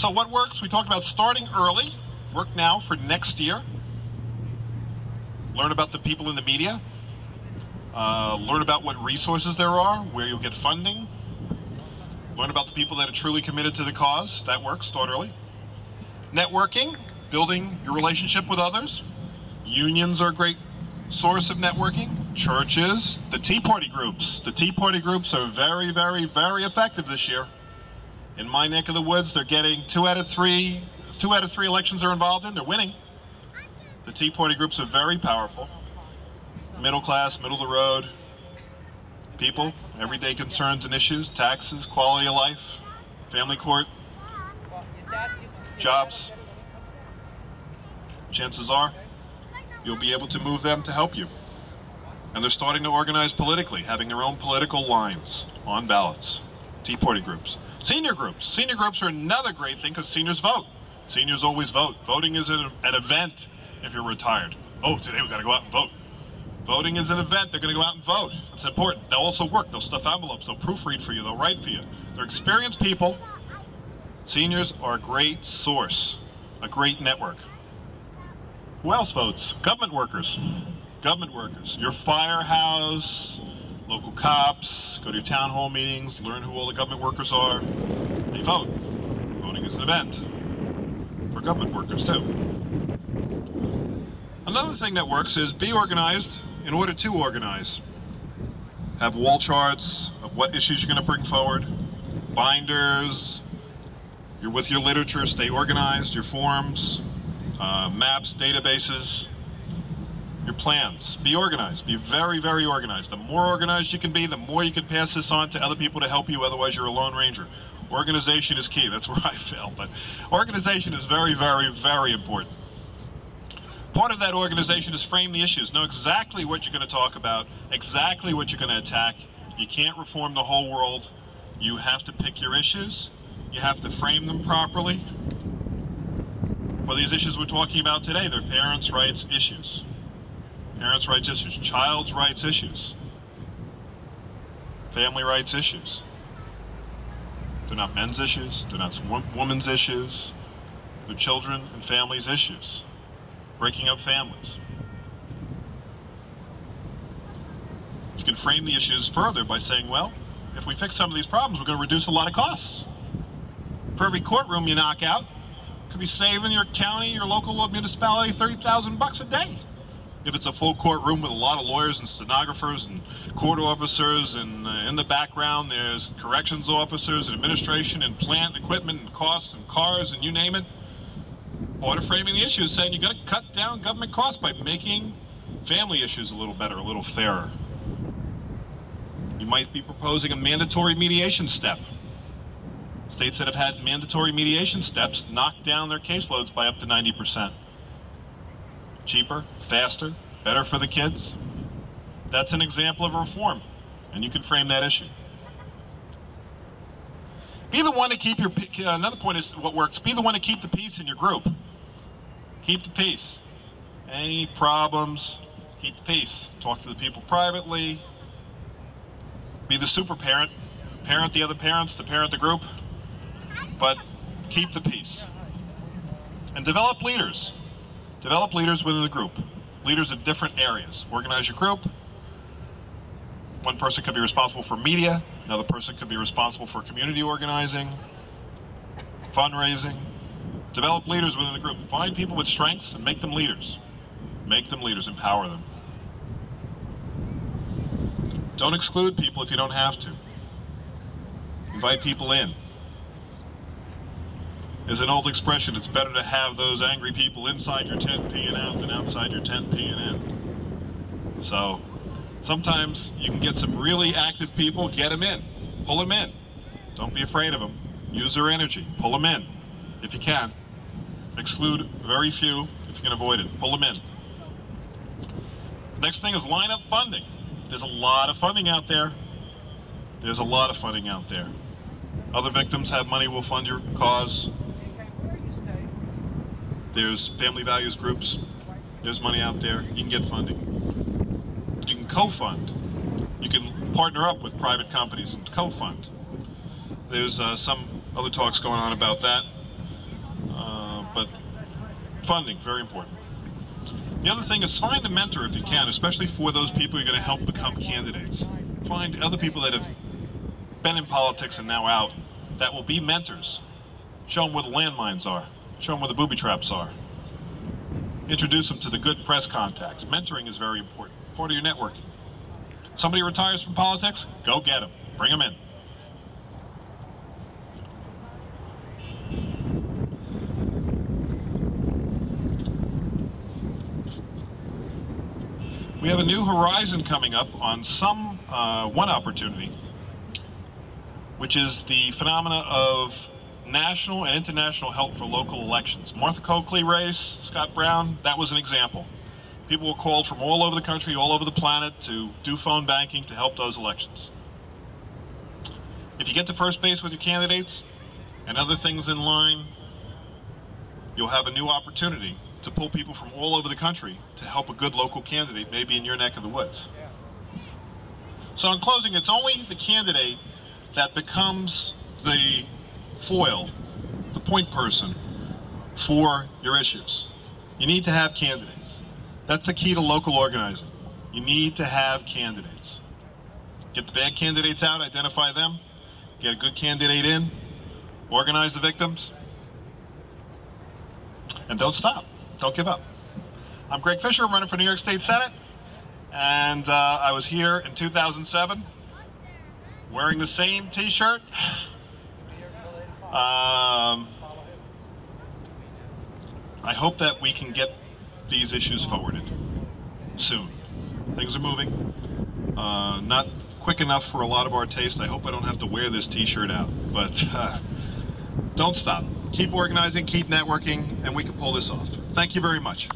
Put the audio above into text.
So what works? We talked about starting early, work now for next year. Learn about the people in the media. Uh, learn about what resources there are, where you'll get funding. Learn about the people that are truly committed to the cause. That works. Start early. Networking, building your relationship with others. Unions are a great source of networking. Churches, the Tea Party groups. The Tea Party groups are very, very, very effective this year. In my neck of the woods, they're getting two out of three. Two out of three elections they're involved in. They're winning. The Tea Party groups are very powerful. Middle class, middle of the road people, everyday concerns and issues, taxes, quality of life, family court, jobs. Chances are you'll be able to move them to help you. And they're starting to organize politically, having their own political lines on ballots. Tea Party groups. Senior groups. Senior groups are another great thing because seniors vote. Seniors always vote. Voting is an, an event if you're retired. Oh, today we've got to go out and vote. Voting is an event. They're going to go out and vote. It's important. They'll also work. They'll stuff envelopes. They'll proofread for you. They'll write for you. They're experienced people. Seniors are a great source, a great network. Who else votes? Government workers. Government workers. Your firehouse, local cops, go to your town hall meetings, learn who all the government workers are. They vote. Voting is an event for government workers, too. Another thing that works is be organized in order to organize. Have wall charts of what issues you're going to bring forward, binders, you're with your literature, stay organized, your forms, uh, maps, databases, your plans. Be organized. Be very, very organized. The more organized you can be, the more you can pass this on to other people to help you. Otherwise, you're a lone ranger. Organization is key. That's where I fail. But organization is very, very, very important. Part of that organization is frame the issues. Know exactly what you're going to talk about, exactly what you're going to attack. You can't reform the whole world. You have to pick your issues. You have to frame them properly. For these issues we're talking about today, they're parents' rights issues. Parents' rights issues, child's rights issues, family rights issues. They're not men's issues, they're not women's issues, they're children and families' issues breaking up families. You can frame the issues further by saying, well, if we fix some of these problems, we're going to reduce a lot of costs. For every courtroom you knock out, could be saving your county, your local municipality 30,000 bucks a day. If it's a full courtroom with a lot of lawyers and stenographers and court officers, and uh, in the background there's corrections officers and administration and plant equipment and costs and cars and you name it, of framing the issue is saying you've got to cut down government costs by making family issues a little better, a little fairer. You might be proposing a mandatory mediation step. States that have had mandatory mediation steps knock down their caseloads by up to 90%. Cheaper, faster, better for the kids. That's an example of reform, and you can frame that issue. Be the one to keep your, uh, another point is what works, be the one to keep the peace in your group. Keep the peace. Any problems, keep the peace. Talk to the people privately. Be the super parent. Parent the other parents, to parent the group. But keep the peace. And develop leaders. Develop leaders within the group. Leaders of different areas. Organize your group. One person could be responsible for media. Another person could be responsible for community organizing, fundraising, Develop leaders within the group. Find people with strengths and make them leaders. Make them leaders, empower them. Don't exclude people if you don't have to. Invite people in. There's an old expression, it's better to have those angry people inside your tent peeing out than outside your tent peeing in. So sometimes you can get some really active people, get them in, pull them in. Don't be afraid of them. Use their energy, pull them in if you can. Exclude very few if you can avoid it. Pull them in. Next thing is line up funding. There's a lot of funding out there. There's a lot of funding out there. Other victims have money, will fund your cause. There's family values groups. There's money out there. You can get funding. You can co-fund. You can partner up with private companies and co-fund. There's uh, some other talks going on about that. but funding, very important. The other thing is find a mentor if you can, especially for those people you're going to help become candidates. Find other people that have been in politics and now out that will be mentors. Show them where the landmines are. Show them where the booby traps are. Introduce them to the good press contacts. Mentoring is very important. Part of your networking. Somebody retires from politics, go get them. Bring them in. We have a new horizon coming up on some uh, one opportunity, which is the phenomena of national and international help for local elections. Martha Coakley race, Scott Brown, that was an example. People were called from all over the country, all over the planet to do phone banking to help those elections. If you get to first base with your candidates and other things in line, you'll have a new opportunity to pull people from all over the country to help a good local candidate, maybe in your neck of the woods. So, in closing, it's only the candidate that becomes the foil, the point person for your issues. You need to have candidates. That's the key to local organizing. You need to have candidates. Get the bad candidates out, identify them, get a good candidate in, organize the victims, and don't stop. Don't give up. I'm Greg Fischer, running for New York State Senate, and uh, I was here in 2007 wearing the same t-shirt. Um, I hope that we can get these issues forwarded soon. Things are moving. Uh, not quick enough for a lot of our taste. I hope I don't have to wear this t-shirt out, but uh, don't stop. Keep organizing, keep networking, and we can pull this off. Thank you very much.